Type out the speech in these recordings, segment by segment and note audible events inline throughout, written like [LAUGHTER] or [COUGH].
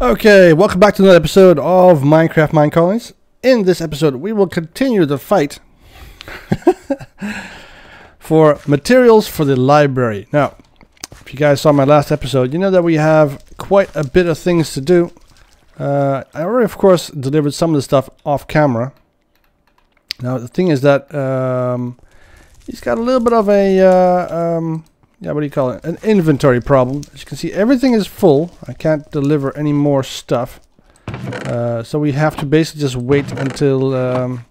Okay, welcome back to another episode of Minecraft Minecolonies. In this episode, we will continue the fight [LAUGHS] for materials for the library. Now, if you guys saw my last episode, you know that we have quite a bit of things to do. Uh, I already, of course, delivered some of the stuff off camera. Now, the thing is that um, he's got a little bit of a... Uh, um, yeah, what do you call it? An inventory problem. As you can see, everything is full. I can't deliver any more stuff. Uh, so we have to basically just wait until um,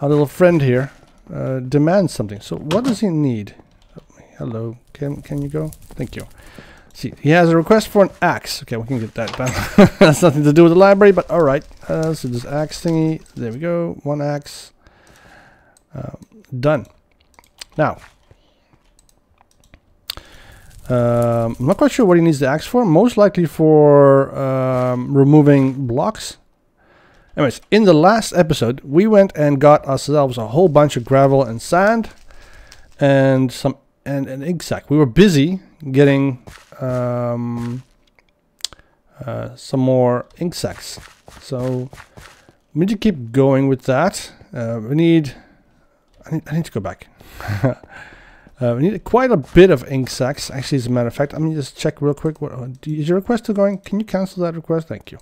our little friend here uh, demands something. So what does he need? Hello, can can you go? Thank you. See, he has a request for an axe. Okay, we can get that done. [LAUGHS] That's nothing to do with the library, but all right. Uh, so this axe thingy. There we go. One axe. Uh, done. Now, um, I'm not quite sure what he needs the axe for. Most likely for um, removing blocks. Anyways, in the last episode, we went and got ourselves a whole bunch of gravel and sand and some and an sac. We were busy getting um, uh, some more ink sacs. So we need to keep going with that. Uh, we need I, need. I need to go back. [LAUGHS] Uh, we need quite a bit of ink sacks. actually, as a matter of fact. Let me just check real quick. What, uh, is your request still going? Can you cancel that request? Thank you.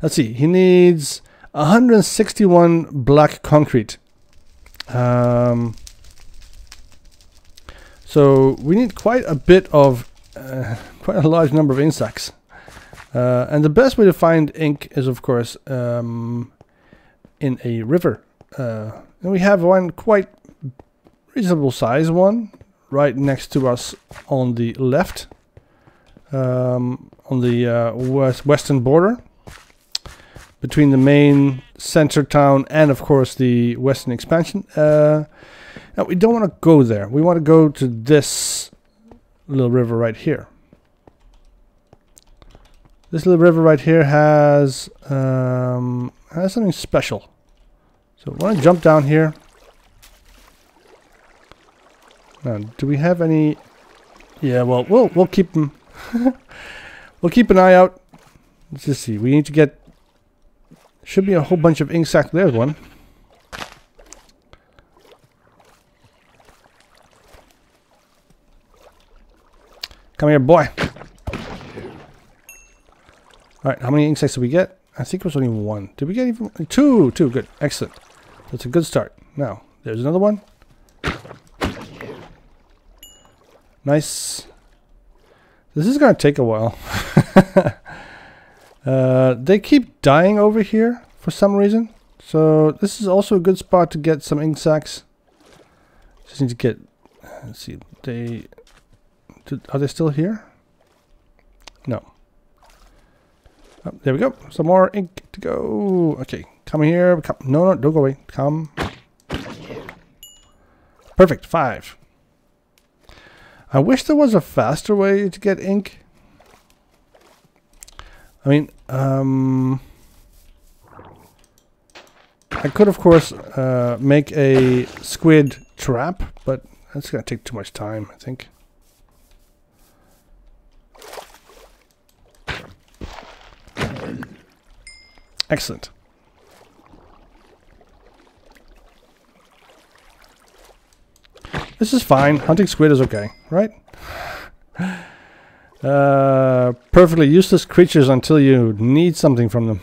Let's see. He needs 161 black concrete. Um, so we need quite a bit of, uh, [LAUGHS] quite a large number of ink. Uh, and the best way to find ink is, of course, um, in a river. Uh, and we have one quite reasonable size one right next to us on the left um, on the uh, west western border between the main center town and of course the western expansion. Uh, now we don't want to go there. We want to go to this little river right here. This little river right here has um, has something special. So I want to jump down here now, do we have any? Yeah, well, we'll we'll keep them. [LAUGHS] we'll keep an eye out. Let's just see. We need to get. Should be a whole bunch of ink sac. There's one. Come here, boy. Alright, how many ink sacs did we get? I think it was only one. Did we get even two? Two, good. Excellent. That's a good start. Now, there's another one. Nice. This is going to take a while. [LAUGHS] uh, they keep dying over here for some reason. So this is also a good spot to get some ink sacs. Just need to get... Let's see. They... Are they still here? No. Oh, there we go. Some more ink to go. Okay. Come here. Come. No, no. Don't go away. Come. Perfect. Five. I wish there was a faster way to get ink. I mean, um, I could, of course, uh, make a squid trap, but that's going to take too much time, I think. Excellent. This is fine. Hunting squid is okay, right? [SIGHS] Uh, perfectly useless creatures until you need something from them.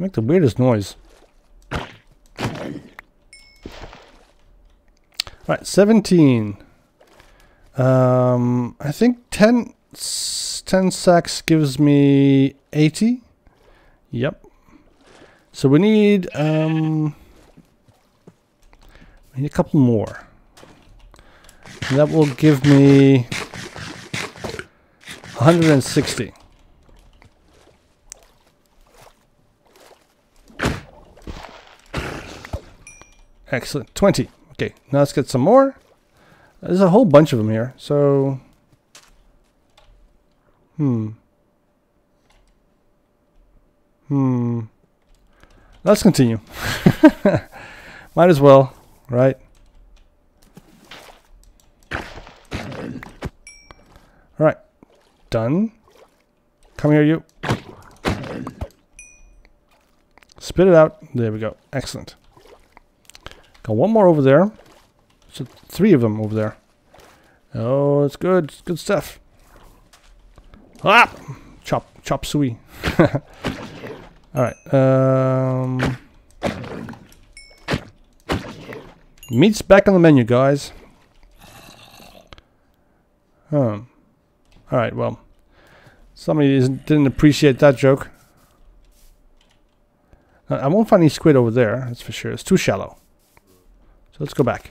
make the weirdest noise. Right, 17. Um, I think 10, 10 sacks gives me 80. Yep. So we need um we need a couple more. And that will give me 160. Excellent. 20. Okay, now let's get some more. There's a whole bunch of them here, so... Hmm. Hmm. Let's continue. [LAUGHS] Might as well. right? All right, done. Come here, you. Spit it out. There we go. Excellent. Got one more over there. So three of them over there. Oh, it's good. It's good stuff. Ah! Chop, chop suey. [LAUGHS] All right. Um, meat's back on the menu, guys. Hmm. All right. Well, somebody didn't appreciate that joke. Uh, I won't find any squid over there. That's for sure. It's too shallow. So let's go back.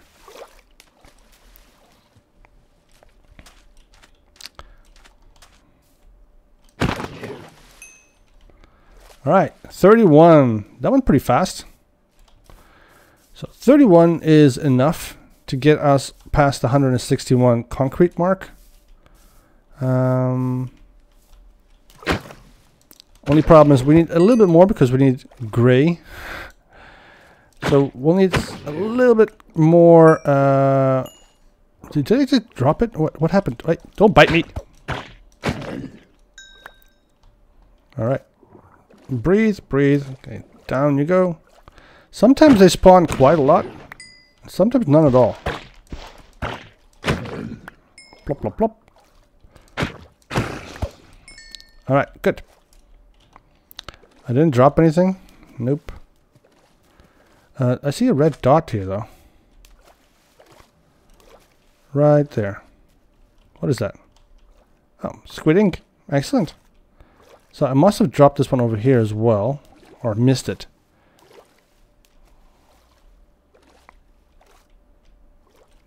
All right, 31. That went pretty fast. So 31 is enough to get us past the 161 concrete mark. Um, only problem is we need a little bit more because we need gray. So we'll need a little bit more. Uh, did I just drop it? What, what happened? Wait, don't bite me. All right. Breathe, breathe. Okay, down you go. Sometimes they spawn quite a lot. Sometimes none at all. Plop, plop, plop. Alright, good. I didn't drop anything. Nope. Uh, I see a red dot here, though. Right there. What is that? Oh, squid ink. Excellent. So I must have dropped this one over here as well, or missed it.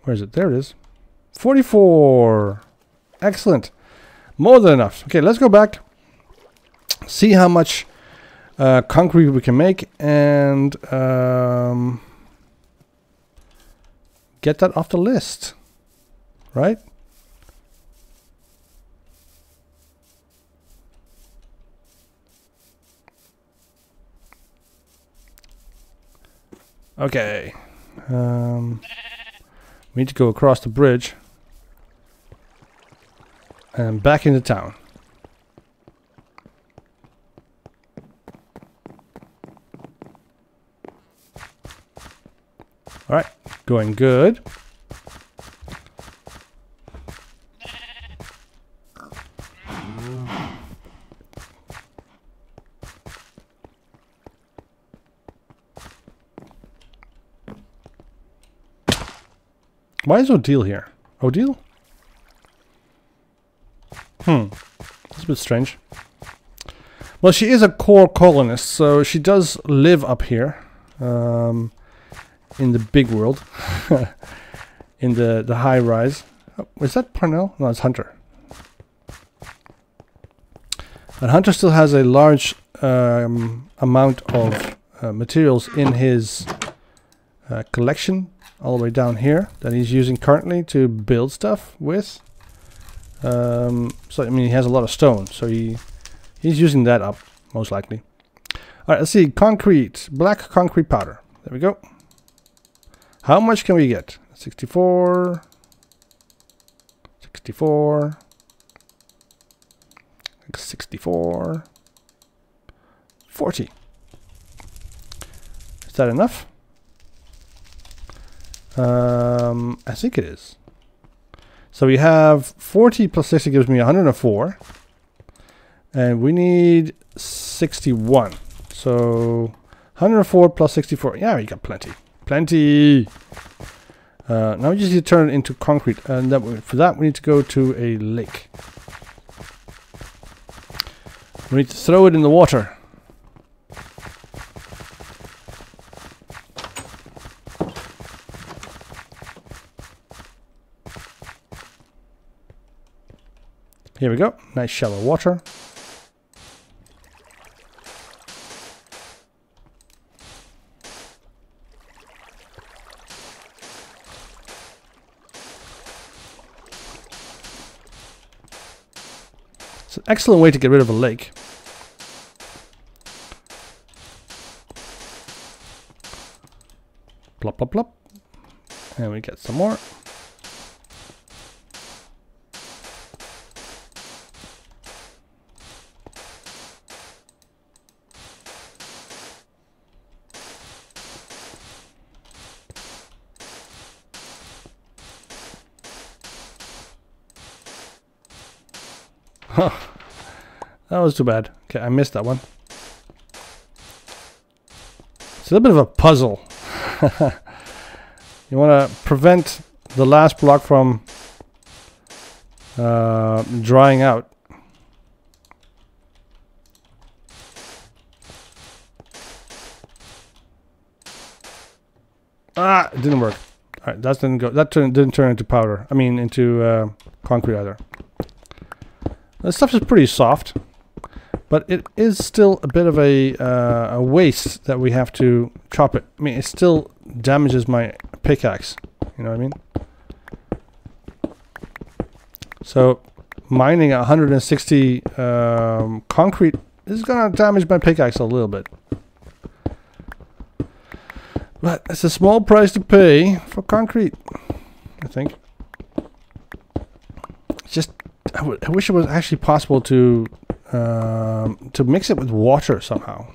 Where is it? There it is. 44! Excellent. More than enough. Okay, let's go back. See how much uh, concrete we can make and um, get that off the list. Right? Okay. Um, we need to go across the bridge. And back into town. Alright, going good. Why is Odile here? Odile? Hmm. That's a bit strange. Well, she is a core colonist, so she does live up here. Um, in the big world. [LAUGHS] in the, the high rise. Oh, is that Parnell? No, it's Hunter. And Hunter still has a large um, amount of uh, materials in his uh, collection all the way down here that he's using currently to build stuff with. Um, so I mean, he has a lot of stone, so he he's using that up most likely. All right, let's see. Concrete, black concrete powder. There we go. How much can we get? 64, 64, 64, 40. Is that enough? Um, I think it is. So we have 40 plus 60 gives me 104. And we need 61. So 104 plus 64. Yeah, we got plenty. Plenty. Uh, now we just need to turn it into concrete. And that, for that we need to go to a lake. We need to throw it in the water. Here we go. Nice shallow water. It's an excellent way to get rid of a lake. Plop, plop, plop. And we get some more. Huh. That was too bad. Okay, I missed that one. It's a little bit of a puzzle. [LAUGHS] you want to prevent the last block from uh, drying out. Ah, it didn't work. All right, that didn't go. That didn't turn into powder. I mean, into uh, concrete either. This stuff is pretty soft, but it is still a bit of a, uh, a waste that we have to chop it. I mean, it still damages my pickaxe. You know what I mean? So, mining 160 um, concrete is gonna damage my pickaxe a little bit. But it's a small price to pay for concrete, I think. I, wish it was actually possible to um, to mix it with water somehow,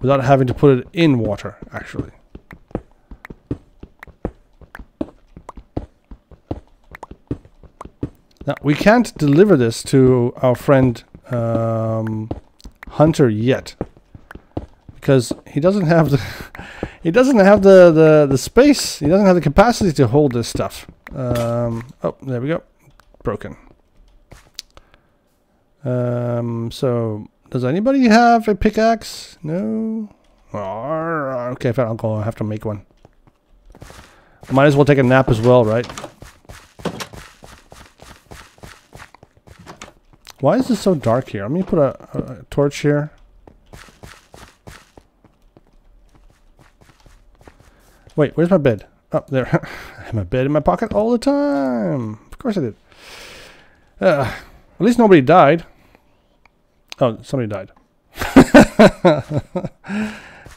without having to put it in water. Actually. Now we can't deliver this to our friend um, Hunter yet, because he doesn't have the [LAUGHS] he doesn't have the, the the space. He doesn't have the capacity to hold this stuff. Um, oh, there we go, broken. Um, so, does anybody have a pickaxe? No? Okay, fine, I'll go. I have to make one. Might as well take a nap as well, right? Why is this so dark here? Let me put a, a, a torch here. Wait, where's my bed? Up oh, there. [LAUGHS] I have my bed in my pocket all the time. Of course I did. Uh, at least nobody died. Oh, somebody died.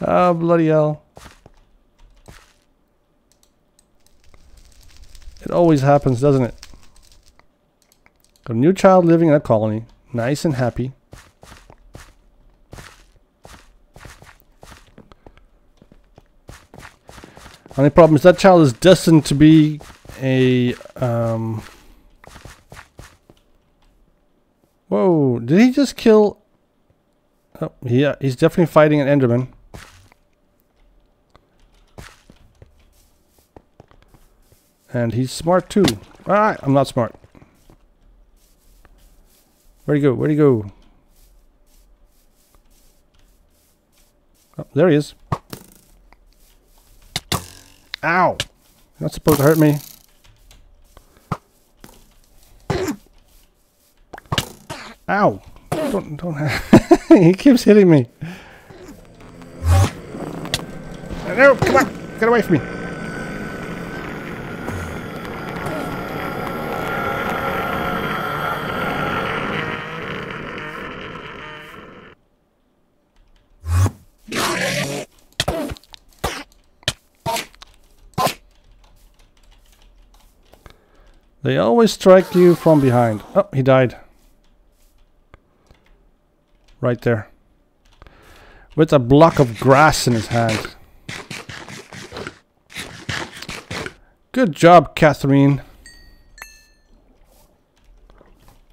oh, [LAUGHS] bloody hell. It always happens, doesn't it? Got a new child living in a colony. Nice and happy. Only problem is that child is destined to be a um, Whoa, did he just kill... Oh, yeah, he's definitely fighting an Enderman. And he's smart too. Ah, I'm not smart. Where'd he go? Where'd he go? Oh, there he is. Ow! Not supposed to hurt me. Ow! Don't, don't. [LAUGHS] he keeps hitting me. No, come on! Get away from me! They always strike you from behind. Oh, he died right there with a block of grass in his hand. Good job, Catherine.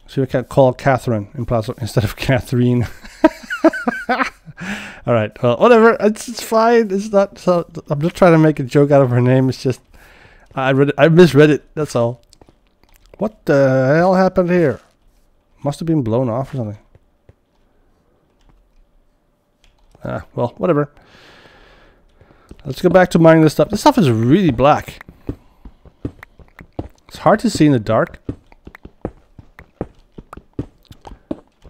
See, I can call Catherine in Plaza [LAUGHS] instead of Catherine. [LAUGHS] All right, well, whatever. It's, it's fine. It's not. So I'm just trying to make a joke out of her name. It's just I read it. I misread it. That's all. What the hell happened here? Must have been blown off or something. Ah, well, whatever. Let's go back to mining this stuff. This stuff is really black. It's hard to see in the dark.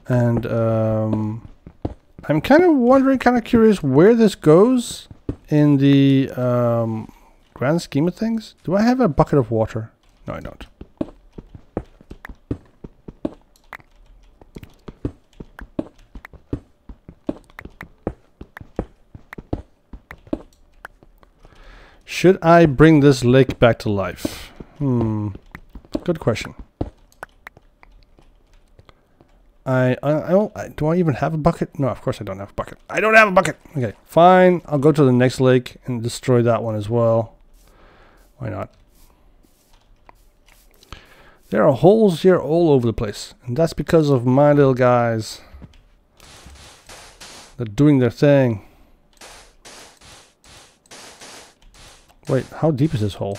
And um, I'm kind of wondering, kind of curious where this goes in the um, grand scheme of things. Do I have a bucket of water? No, I don't. Should I bring this lake back to life? Hmm. Good question. I, I, I do I even have a bucket? No, of course I don't have a bucket. I don't have a bucket. Okay, fine. I'll go to the next lake and destroy that one as well. Why not? There are holes here all over the place. And that's because of my little guys. They're doing their thing. Wait, how deep is this hole?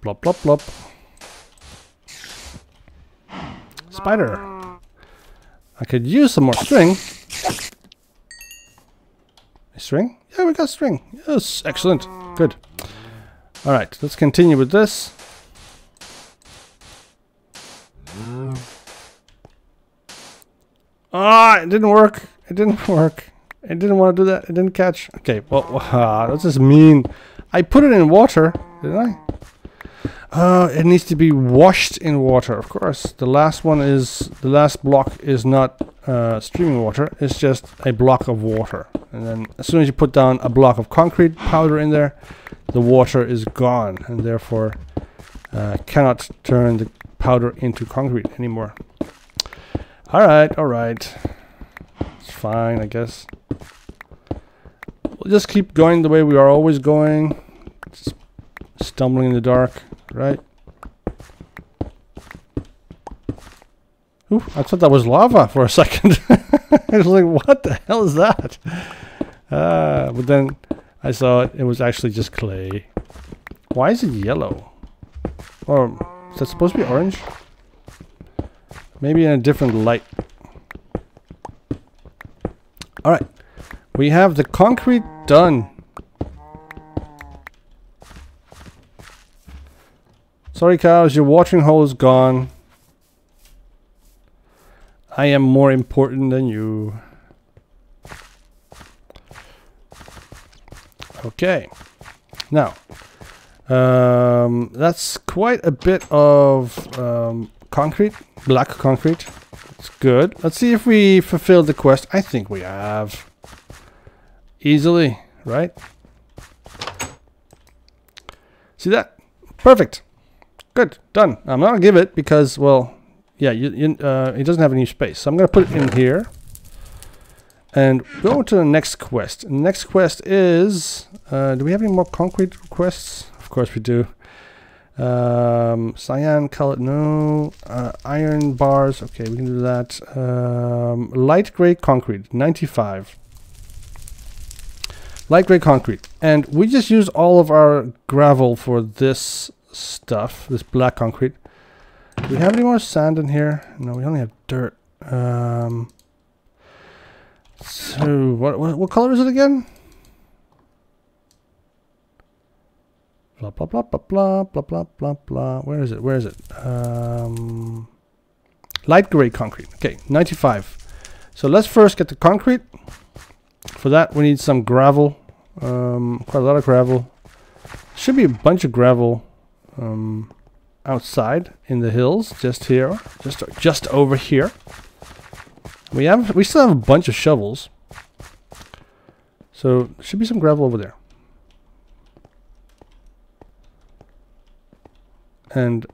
Plop, plop, plop. Spider. I could use some more string. A string? Yeah, we got string. Yes, excellent. Good. Alright, let's continue with this. Ah, it didn't work. It didn't [LAUGHS] work. It didn't want to do that. It didn't catch. Okay, well, [LAUGHS] uh, that's just mean. I put it in water, didn't I? Uh, it needs to be washed in water, of course. The last one is, the last block is not uh, streaming water, it's just a block of water. And then as soon as you put down a block of concrete powder in there, the water is gone and therefore uh, cannot turn the powder into concrete anymore. Alright, alright. It's fine, I guess. We'll just keep going the way we are always going. Just stumbling in the dark right? Ooh, I thought that was lava for a second. [LAUGHS] I was like, what the hell is that? Uh, but then I saw it, it was actually just clay. Why is it yellow? Or is that supposed to be orange? Maybe in a different light. Alright, we have the concrete done. Sorry cows, your watering hole is gone. I am more important than you. Okay. Now, um, that's quite a bit of um, concrete, black concrete. It's good. Let's see if we fulfilled the quest. I think we have. Easily, right? See that? Perfect. Good, done. I'm not gonna give it because, well, yeah, you, you, uh, it doesn't have any space. So I'm gonna put it in here. And go to the next quest. Next quest is, uh, do we have any more concrete requests? Of course we do. Um, cyan color, no. Uh, iron bars, okay, we can do that. Um, light gray concrete, 95. Light gray concrete. And we just use all of our gravel for this stuff, this black concrete. Do we have any more sand in here? No, we only have dirt. Um, so, what, what, what color is it again? Blah, blah, blah, blah, blah, blah, blah, blah, blah. Where is it? Where is it? Um, light gray concrete. Okay, 95. So let's first get the concrete. For that, we need some gravel. Um, quite a lot of gravel. Should be a bunch of gravel um, outside in the hills, just here, just just over here. We have we still have a bunch of shovels, so should be some gravel over there. And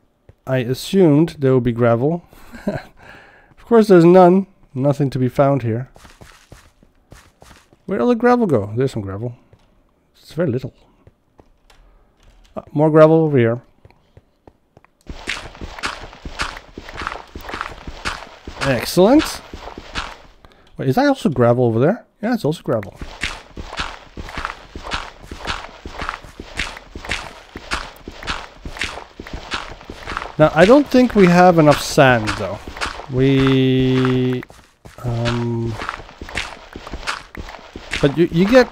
I assumed there would be gravel. [LAUGHS] of course, there's none. Nothing to be found here. Where'd all the gravel go? There's some gravel. It's very little. Uh, more gravel over here. Excellent. Wait, is that also gravel over there? Yeah, it's also gravel. Now, I don't think we have enough sand, though. We... Um, but you, you get...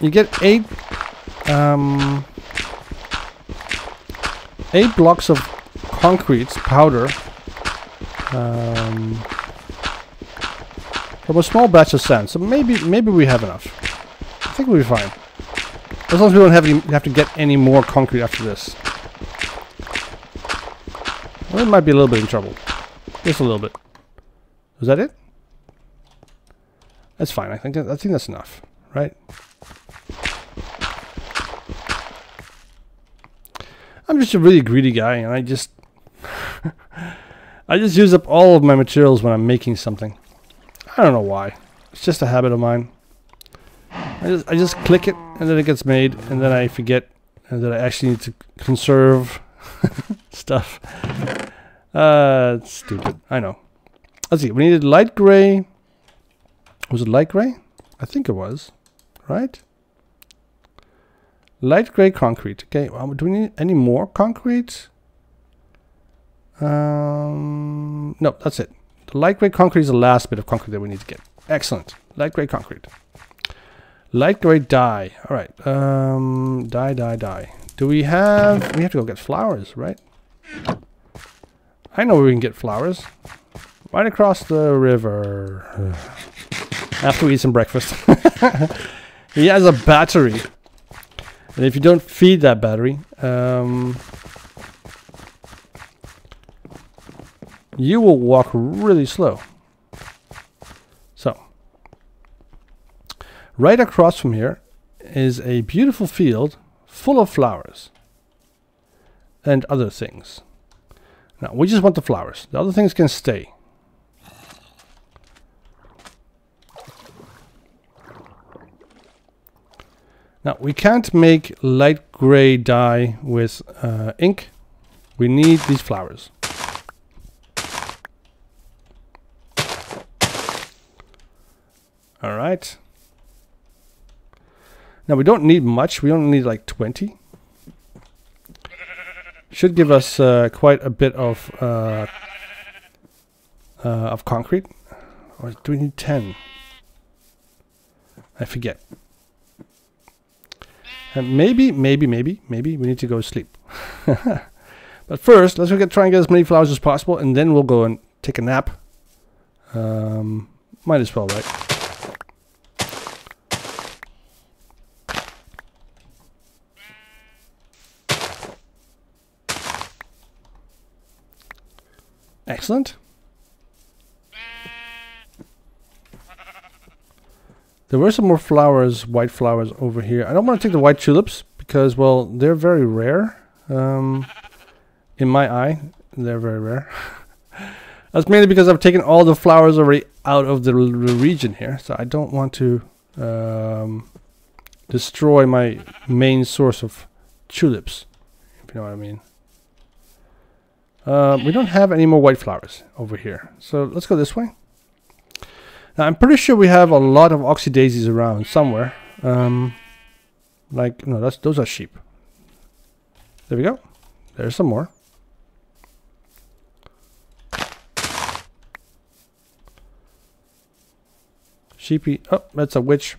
You get eight... Um, eight blocks of concrete powder um, from a small batch of sand. So maybe maybe we have enough. I think we'll be fine. As long as we don't have, any, have to get any more concrete after this. Well, we might be a little bit in trouble. Just a little bit. Is that it? That's fine. I think I think that's enough, right? I'm just a really greedy guy, and I just [LAUGHS] I just use up all of my materials when I'm making something. I don't know why. It's just a habit of mine. I just I just click it, and then it gets made, and then I forget and that I actually need to conserve [LAUGHS] stuff. Uh, it's stupid. I know. Let's see. We needed light gray. Was it light gray? I think it was. Right? Light gray concrete. Okay. Well, do we need any more concrete? Um, no, that's it. The light gray concrete is the last bit of concrete that we need to get. Excellent. Light gray concrete. Light gray dye. All right. Um, dye, dye, dye. Do we have... We have to go get flowers, right? I know where we can get flowers. Right across the river. [SIGHS] After we eat some breakfast. [LAUGHS] he has a battery. And if you don't feed that battery, um, you will walk really slow. So, right across from here is a beautiful field full of flowers and other things. Now, we just want the flowers. The other things can stay. Now, we can't make light gray dye with uh, ink. We need these flowers. All right. Now, we don't need much. We only need like 20. Should give us uh, quite a bit of uh, uh, of concrete. Or do we need 10? I forget. And maybe, maybe, maybe, maybe we need to go sleep. [LAUGHS] but first, let's get, try and get as many flowers as possible, and then we'll go and take a nap. Um, might as well, right? Excellent. There were some more flowers, white flowers over here. I don't want to take the white tulips because, well, they're very rare. Um, in my eye, they're very rare. [LAUGHS] That's mainly because I've taken all the flowers already out of the region here. So I don't want to um, destroy my main source of tulips, if you know what I mean. Uh, we don't have any more white flowers over here. So let's go this way. Now I'm pretty sure we have a lot of oxeye daisies around somewhere. Um, like no, that's those are sheep. There we go. There's some more. Sheepy. Oh, that's a witch.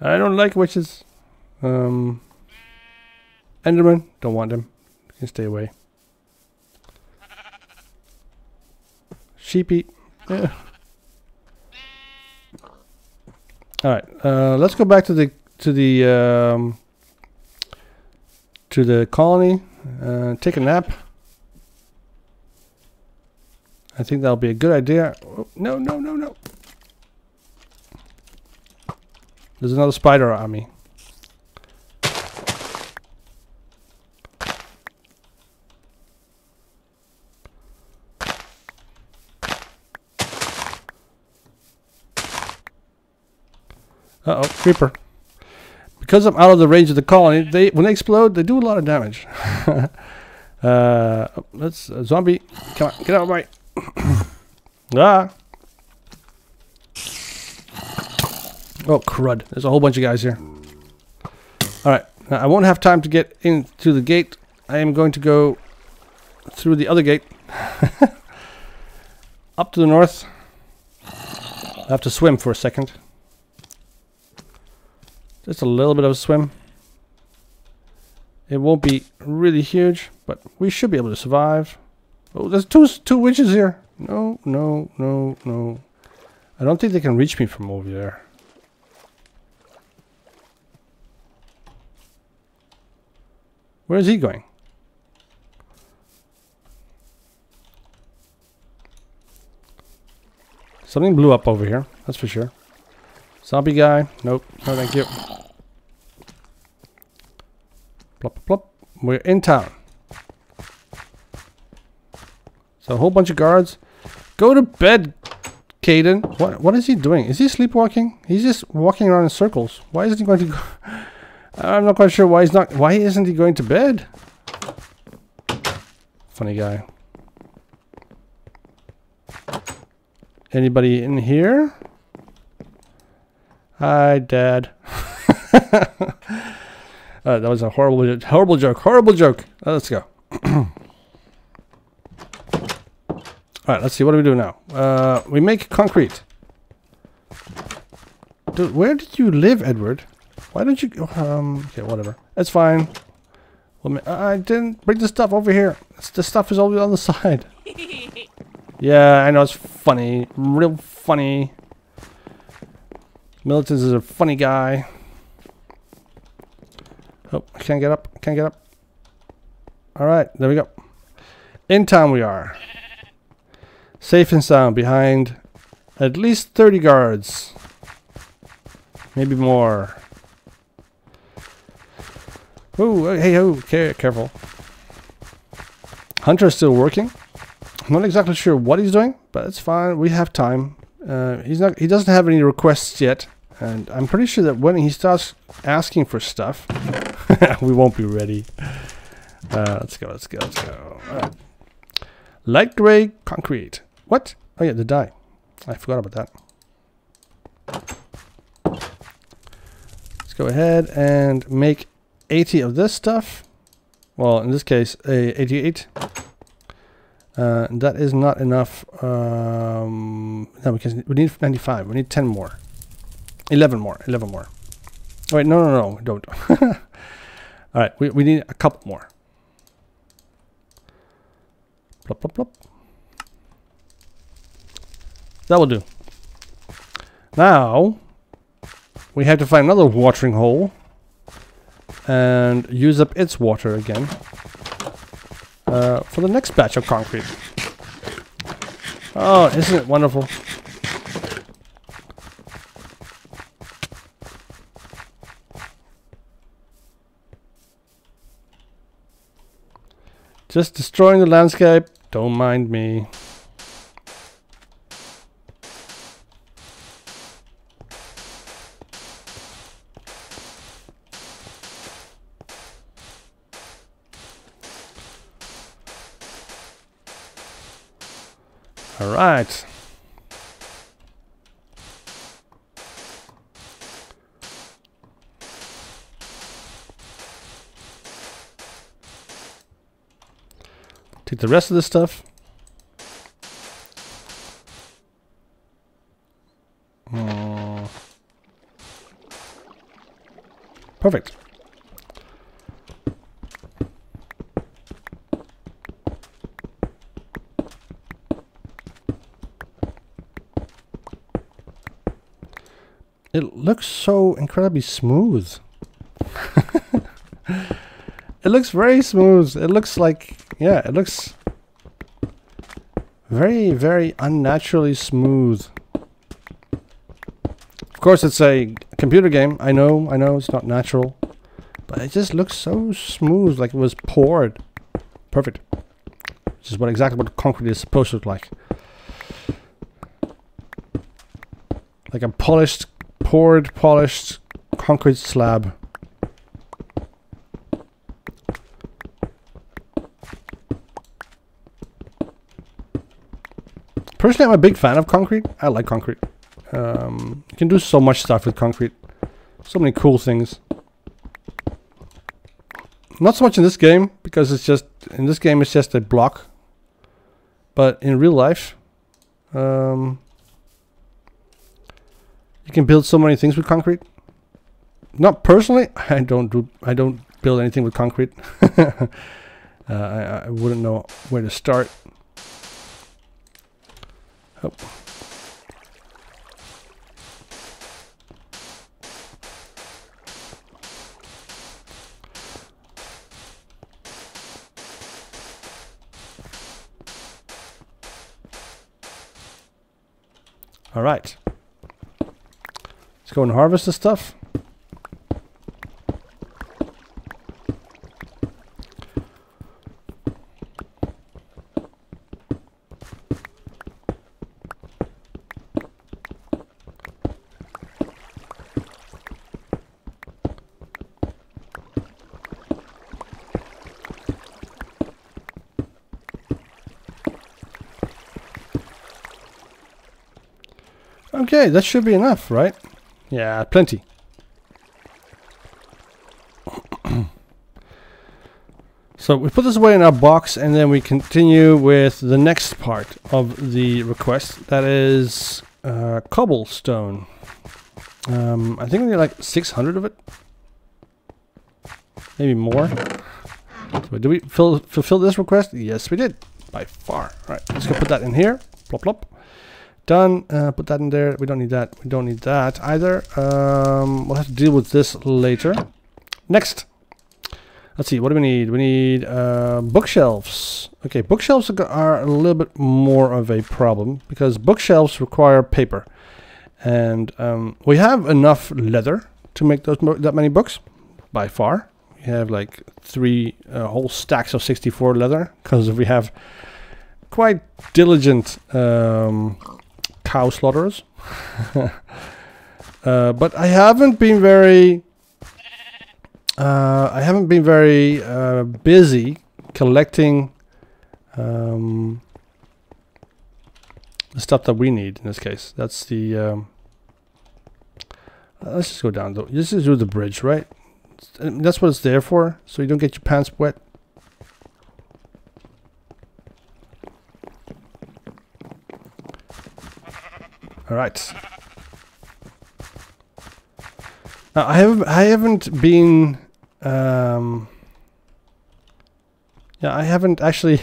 I don't like witches. Um, Enderman. Don't want them. You can stay away. Sheepy. Yeah. All right, uh, let's go back to the to the um, to the colony. Uh, take a nap. I think that'll be a good idea. Oh, no, no, no, no. There's another spider on me. Uh oh, creeper. Because I'm out of the range of the colony, they when they explode, they do a lot of damage. [LAUGHS] uh, let's uh, zombie. Come on, get out of my. [COUGHS] ah. Oh crud! There's a whole bunch of guys here. All right, now, I won't have time to get into the gate. I am going to go through the other gate. [LAUGHS] Up to the north. I have to swim for a second. Just a little bit of a swim. It won't be really huge, but we should be able to survive. Oh, there's two two witches here. No, no, no, no. I don't think they can reach me from over there. Where is he going? Something blew up over here, that's for sure. Zombie guy, nope, no thank you. Plop, plop. We're in town. So a whole bunch of guards. Go to bed, Caden. What what is he doing? Is he sleepwalking? He's just walking around in circles. Why isn't he going to go? [LAUGHS] I'm not quite sure why he's not. Why isn't he going to bed? Funny guy. Anybody in here? Hi, Dad. [LAUGHS] uh, that was a horrible, horrible joke. Horrible joke. Uh, let's go. [CLEARS THROAT] All right, let's see. What do we do now? Uh, we make concrete. Dude, where did you live, Edward? Why don't you... Um, okay, whatever. That's fine. Well, I didn't bring the stuff over here. The stuff is always on the [LAUGHS] side. [LAUGHS] yeah, I know it's funny. Real funny. Militants is a funny guy. Oh, I can't get up. Can't get up. All right, there we go. In town we are. Safe and sound behind at least 30 guards. Maybe more. Oh, hey, oh, care, careful. Hunter is still working. I'm not exactly sure what he's doing, but it's fine. We have time. Uh, he's not. He doesn't have any requests yet, and I'm pretty sure that when he starts asking for stuff, [LAUGHS] we won't be ready. Uh, let's go. Let's go. Let's go. Right. Light gray concrete. What? Oh yeah, the dye. I forgot about that. Let's go ahead and make 80 of this stuff. Well, in this case, a 88. Uh, that is not enough. Um, no, because we need 95. We need 10 more. 11 more. 11 more. Oh, wait, no, no, no, don't. [LAUGHS] All right, we, we need a couple more. Plop, plop, plop. That will do. Now, we have to find another watering hole and use up its water again uh, for the next batch of concrete. Oh, isn't it wonderful? Just destroying the landscape. Don't mind me. Right. Take the rest of this stuff. Perfect. It looks so incredibly smooth. [LAUGHS] it looks very smooth. It looks like, yeah, it looks very, very unnaturally smooth. Of course, it's a computer game. I know, I know it's not natural. But it just looks so smooth, like it was poured. Perfect. Which is what exactly what concrete is supposed to look like. Like a polished poured, polished concrete slab. Personally, I'm a big fan of concrete. I like concrete. Um, you can do so much stuff with concrete. So many cool things. Not so much in this game, because it's just, in this game it's just a block. But in real life, um, you can build so many things with concrete. Not personally, [LAUGHS] I don't do I don't build anything with concrete. [LAUGHS] uh, I, I wouldn't know where to start. Oh. All right. Let's go and harvest the stuff. Okay, that should be enough, right? Yeah, plenty. [CLEARS THROAT] so we put this away in our box and then we continue with the next part of the request. That is uh, cobblestone. Um, I think we need like 600 of it. Maybe more. So did we fill, fulfill this request? Yes, we did. By far. All right, let's go put that in here. Plop, plop. Done. Uh, put that in there. We don't need that. We don't need that either. Um, we'll have to deal with this later. Next. Let's see. What do we need? We need uh, bookshelves. Okay, bookshelves are a little bit more of a problem because bookshelves require paper, and um, we have enough leather to make those that many books by far. We have like three uh, whole stacks of 64 leather because we have quite diligent um, cow slaughterers. [LAUGHS] uh, but I haven't been very uh, I haven't been very uh, busy collecting um, the stuff that we need in this case. That's the um, uh, let's just go down though. This is do the bridge, right? That's what it's there for, so you don't get your pants wet. All right. Now I have I haven't been um, yeah I haven't actually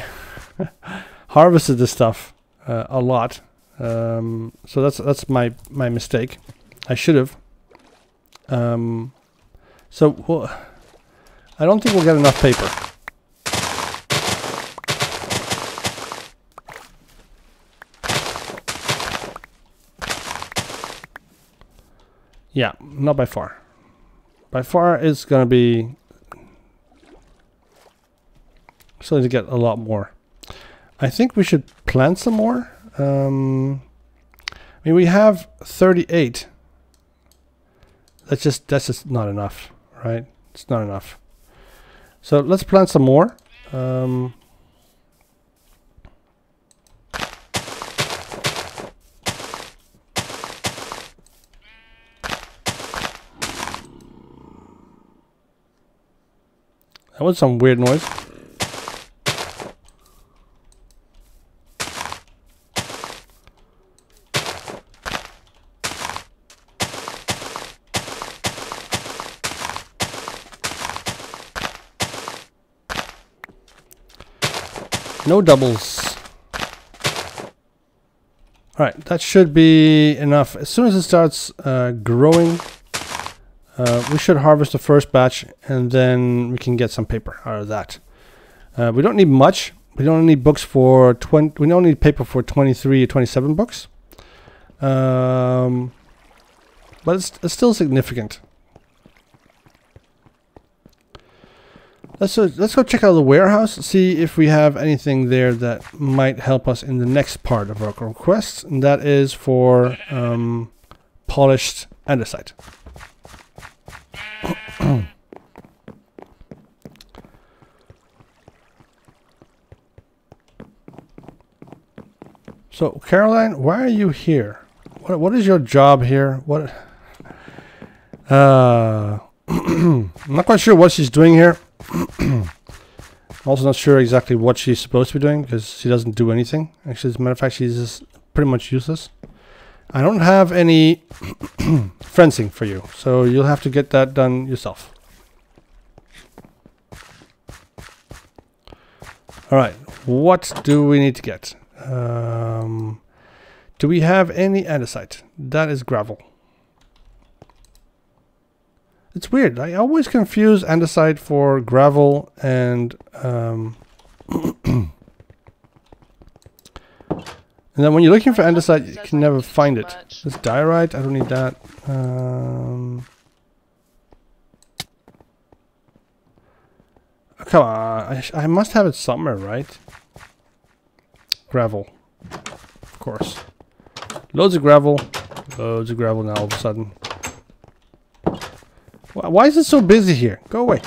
[LAUGHS] harvested this stuff uh, a lot. Um, so that's that's my my mistake. I should have. Um, so well, I don't think we'll get enough paper. Yeah, not by far. By far, it's going to be... Still need to get a lot more. I think we should plant some more. Um, I mean, we have 38. That's just that's just not enough, right? It's not enough. So let's plant some more. Um, That was some weird noise. No doubles. Alright, that should be enough. As soon as it starts uh, growing, uh, we should harvest the first batch and then we can get some paper out of that. Uh, we don't need much. We don't need books for 20, we don't need paper for 23 or 27 books. Um, but it's, it's still significant. Let's, uh, let's go check out the warehouse, see if we have anything there that might help us in the next part of our request, and that is for um, polished andesite. [CLEARS THROAT] so, Caroline, why are you here? What What is your job here? What? Uh, [CLEARS THROAT] I'm not quite sure what she's doing here. [CLEARS THROAT] Also not sure exactly what she's supposed to be doing because she doesn't do anything. Actually, as a matter of fact, she's just pretty much useless. I don't have any [CLEARS THROAT] fencing for you, so you'll have to get that done yourself. All right, what do we need to get? Um, do we have any andesite? That is gravel. It's weird. I always confuse andesite for gravel and um, And then when you're looking for andesite, you can never find it. This diorite, I don't need that. Um, oh, come on, I, sh- I must have it somewhere, right? Gravel, of course. Loads of gravel, loads of gravel now all of a sudden. Why, why is it so busy here? Go away.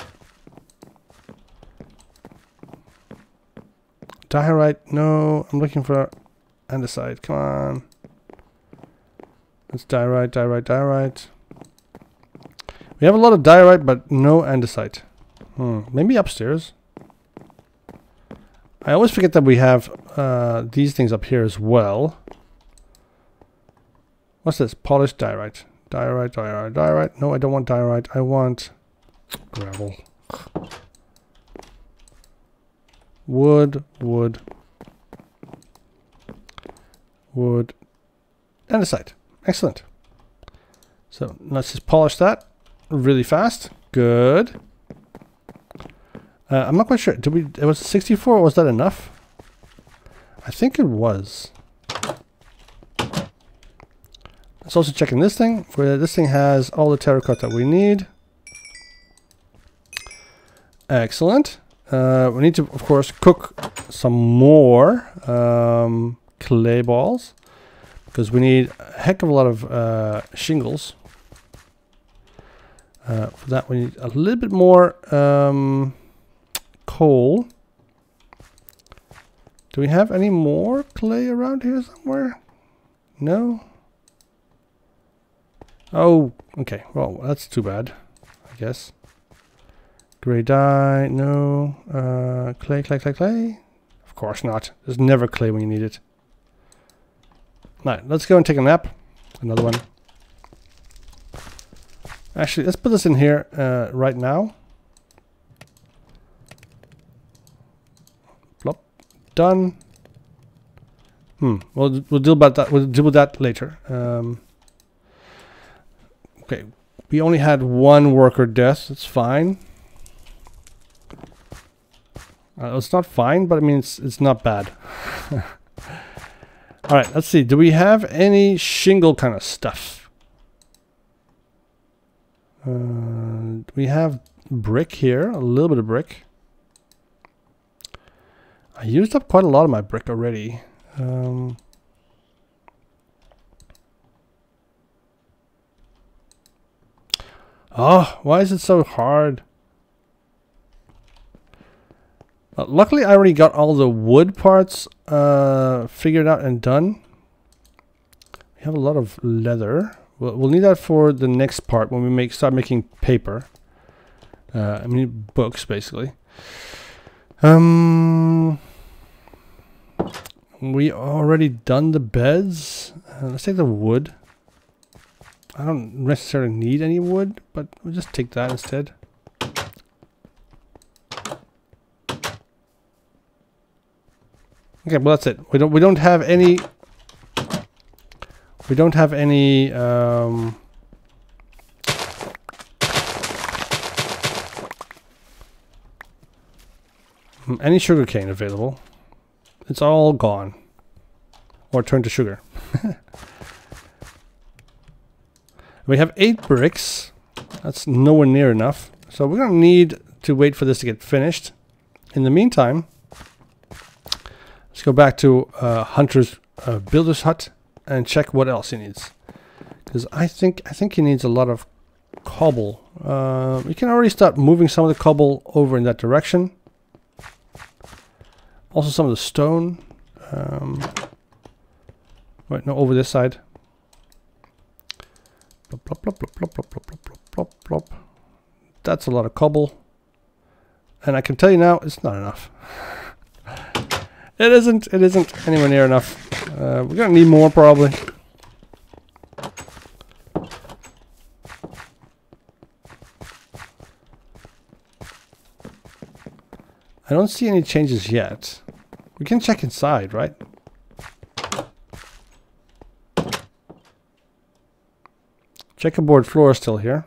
Diorite, no, I'm looking for andesite. Come on. Let's diorite, diorite, diorite. We have a lot of diorite, but no andesite. Hmm, maybe upstairs. I always forget that we have uh, these things up here as well. What's this? Polished diorite. Diorite, diorite, diorite. No, I don't want diorite. I want gravel. Wood, wood, wood, and andesite. Excellent. So let's just polish that really fast. Good. Uh, I'm not quite sure. Did we? It was 64. Was that enough? I think it was. Let's also check in this thing. Where this thing has all the terracotta we need. Excellent. Uh, we need to, of course, cook some more um, clay balls because we need a heck of a lot of uh, shingles. Uh, for that, we need a little bit more um, coal. Do we have any more clay around here somewhere? No. Oh, okay. Well, that's too bad, I guess. Gray dye, no. Uh, clay, clay, clay, clay. Of course not. There's never clay when you need it. Right, let's go and take a nap. Another one. Actually, let's put this in here uh, right now. Plop. Done. Hmm. We'll we'll deal about that. We'll deal with that later. Um, okay. We only had one worker death. That's fine. Uh, it's not fine, but I mean it's it's not bad. [LAUGHS] All right, let's see. Do we have any shingle kind of stuff? Uh, we have brick here, a little bit of brick. I used up quite a lot of my brick already. Um, oh, why is it so hard? Uh, luckily, I already got all the wood parts uh, figured out and done. We have a lot of leather. We'll, we'll need that for the next part when we make start making paper. Uh, I mean books, basically. Um, we already done the beds. Uh, let's take the wood. I don't necessarily need any wood, but we'll just take that instead. Okay, well that's it. We don't we don't have any we don't have any um any sugarcane available. It's all gone. Or turned to sugar. [LAUGHS] we have eight bricks. That's nowhere near enough. So we're gonna need to wait for this to get finished. In the meantime, Let's go back to uh, Hunter's uh, builder's hut and check what else he needs. Because I think I think he needs a lot of cobble. Uh, we can already start moving some of the cobble over in that direction. Also some of the stone. Um, right, no, over this side. Plop, plop, plop, plop, plop, plop, plop, plop, plop, plop. That's a lot of cobble. And I can tell you now, it's not enough. [LAUGHS] It isn't. It isn't anywhere near enough. Uh, we're gonna need more probably. I don't see any changes yet. We can check inside, right? Checkerboard floor is still here.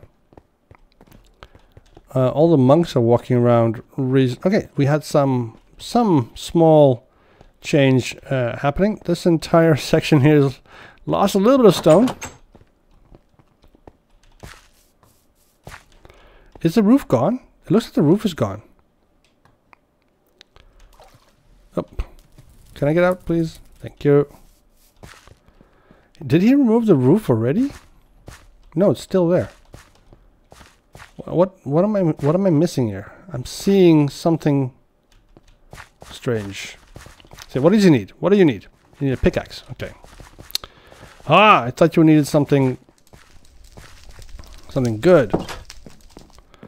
Uh, all the monks are walking around. Okay, we had some some small change uh, happening. This entire [LAUGHS] section here has lost a little bit of stone. Is the roof gone? It looks like the roof is gone. Oh. Can I get out, please? Thank you. Did he remove the roof already? No, it's still there. What what am I what am I missing here? I'm seeing something strange. Say, what does you need? What do you need? You need a pickaxe. Okay. Ah, I thought you needed something something good.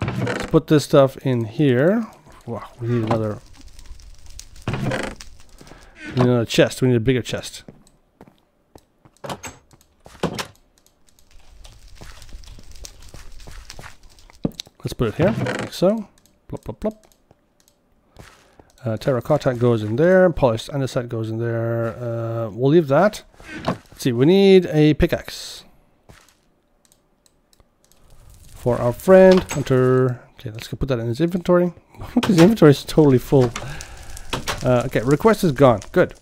Let's put this stuff in here. Wow, we need another we need another chest. We need a bigger chest. Let's put it here, like so. Plop, plop, plop. Uh, terracotta goes in there. Polished andesite goes in there. Uh, we'll leave that. Let's see, we need a pickaxe. For our friend, Hunter. Okay, let's go put that in his inventory. [LAUGHS] his inventory is totally full. Uh, okay, request is gone. Good.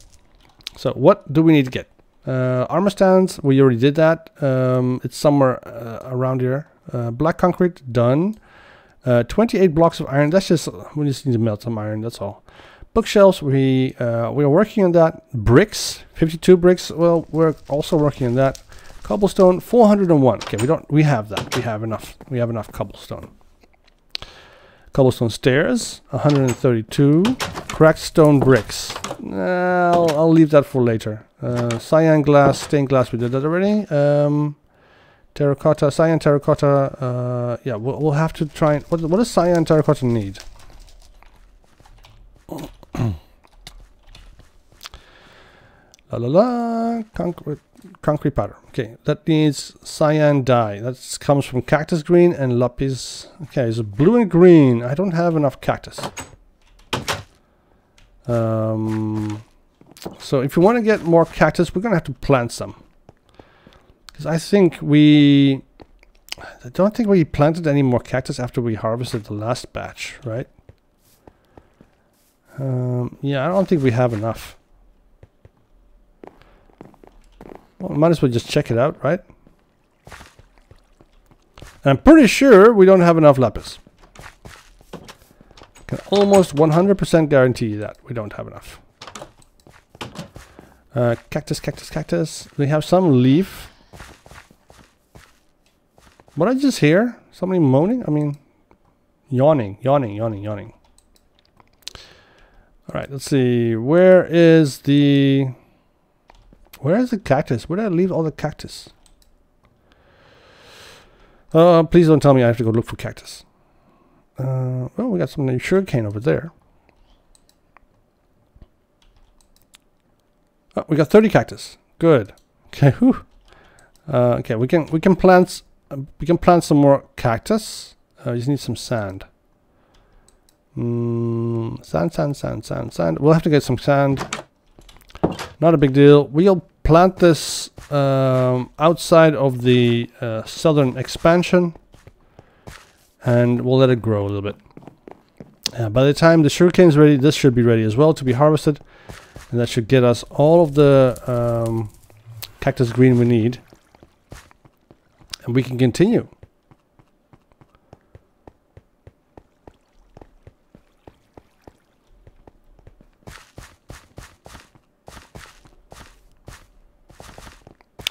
So what do we need to get? Uh, armor stands, we already did that. Um, it's somewhere uh, around here. Uh, black concrete, done. Uh, 28 blocks of iron. That's just we just need to melt some iron. That's all. Bookshelves. We uh, we are working on that. Bricks. 52 bricks. Well, we're also working on that. Cobblestone. 401. Okay, we don't. We have that. We have enough. We have enough cobblestone. Cobblestone stairs. 132. Cracked stone bricks. I'll, I'll leave that for later. Uh, cyan glass, stained glass. We did that already. Um, Terracotta, cyan terracotta. Uh, yeah, we'll, we'll have to try. And, what, what does cyan terracotta need? [CLEARS THROAT] la la la. Concrete, concrete powder. Okay, that needs cyan dye. That comes from cactus green and lapis. Okay, so blue and green. I don't have enough cactus. Um, so if you want to get more cactus, we're gonna have to plant some. I think we... I don't think we planted any more cactus after we harvested the last batch, right? Um, yeah, I don't think we have enough. Well, might as well just check it out, right? And I'm pretty sure we don't have enough lapis. Can almost 100% guarantee that we don't have enough. Uh, cactus, cactus, cactus. We have some leaf. What I just hear? Somebody moaning? I mean, yawning, yawning, yawning, yawning. All right, let's see. Where is the... Where is the cactus? Where did I leave all the cactus? Uh, please don't tell me I have to go look for cactus. Uh, well, we got some new sugarcane over there. Oh, we got 30 cactus. Good. [LAUGHS] Okay, whew. Uh, okay, we can we can plant we can plant some more cactus. Uh, we just need some sand. Mm, sand, sand, sand, sand, sand. We'll have to get some sand. Not a big deal. We'll plant this um, outside of the uh, southern expansion. And we'll let it grow a little bit. Uh, by the time the sugarcane is ready, this should be ready as well to be harvested. And that should get us all of the um, cactus green we need and we can continue.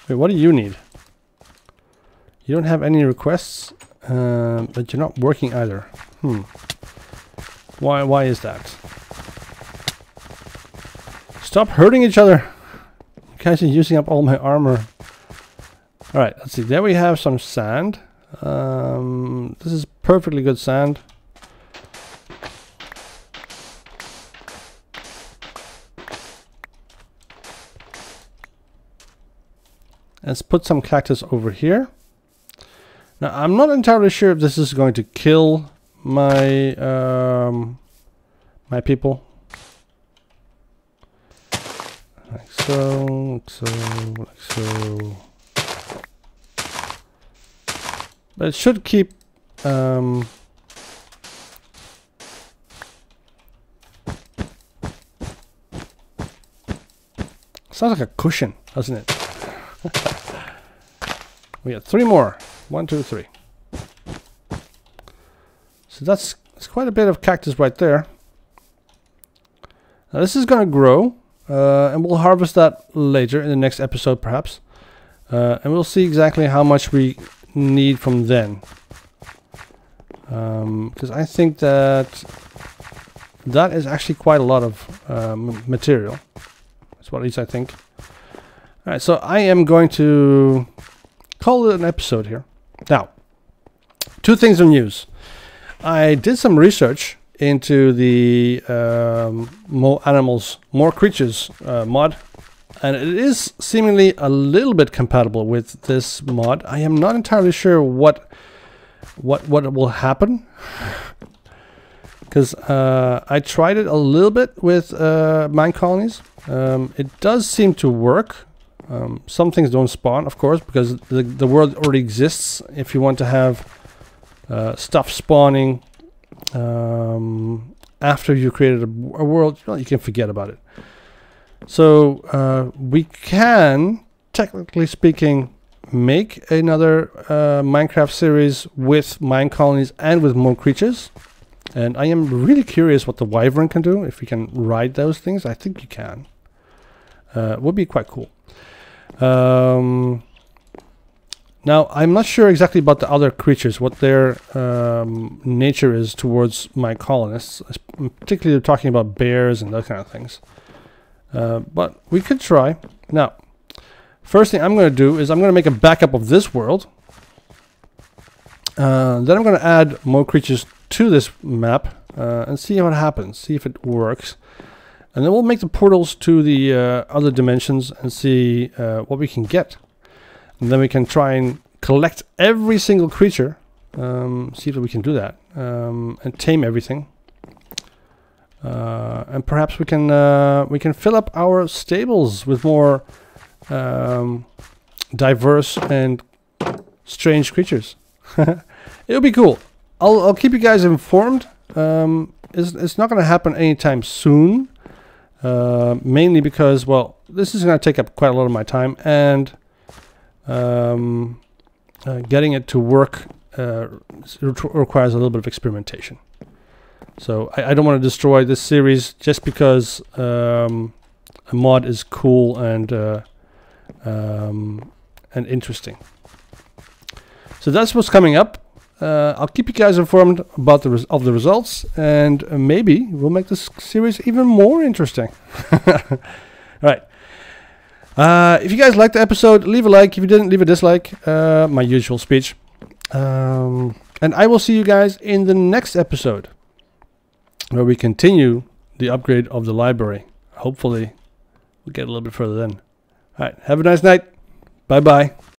Wait, what do you need? You don't have any requests, uh, but you're not working either. Hmm. Why, why is that? Stop hurting each other! You guys are using up all my armor. All right, let's see. There we have some sand. Um, this is perfectly good sand. Let's put some cactus over here. Now, I'm not entirely sure if this is going to kill my um, my people. Like so, like so, like so. But it should keep... Um, Sounds like a cushion, doesn't it? [LAUGHS] we got three more. One, two, three. So that's, that's quite a bit of cactus right there. Now this is going to grow, uh, and we'll harvest that later in the next episode perhaps. Uh, and we'll see exactly how much we need from then. Because um, I think that that is actually quite a lot of um, material. That's what at least I think. Alright, so I am going to call it an episode here. Now, two things of news. I did some research into the um, more animals, more creatures uh, mod, and it is seemingly a little bit compatible with this mod. I am not entirely sure what what what will happen because uh, I tried it a little bit with uh, Minecolonies. Um, it does seem to work. Um, some things don't spawn, of course, because the the world already exists. If you want to have uh, stuff spawning um, after you created a, a world, well, you can forget about it. So uh, we can, technically speaking, make another uh, Minecraft series with Minecolonies and with more creatures. And I am really curious what the Wyvern can do, if we can ride those things. I think you can. Uh, would be quite cool. Um, now, I'm not sure exactly about the other creatures, what their um, nature is towards my colonists. Particularly talking about bears and those kind of things. Uh, but we could try. Now, first thing I'm going to do is I'm going to make a backup of this world. Uh, then I'm going to add more creatures to this map uh, and see what happens, see if it works. And then we'll make the portals to the uh, other dimensions and see uh, what we can get. And then we can try and collect every single creature. Um, see if we can do that. Um, and tame everything. Uh, and perhaps we can uh, we can fill up our stables with more um, diverse and strange creatures. [LAUGHS] It'll be cool. I'll, I'll keep you guys informed. Um, it's, it's not going to happen anytime soon. Uh, mainly because, well, this is going to take up quite a lot of my time. And um, uh, getting it to work uh, requires a little bit of experimentation. So I, I don't want to destroy this series just because um, a mod is cool and uh, um, and interesting. So that's what's coming up. Uh, I'll keep you guys informed about the of the results, and uh, maybe we'll make this series even more interesting. All [LAUGHS] right. Uh, if you guys liked the episode, leave a like. If you didn't, leave a dislike. Uh, my usual speech. Um, and I will see you guys in the next episode, where we continue the upgrade of the library. Hopefully, we'll get a little bit further then. All right. Have a nice night. Bye bye.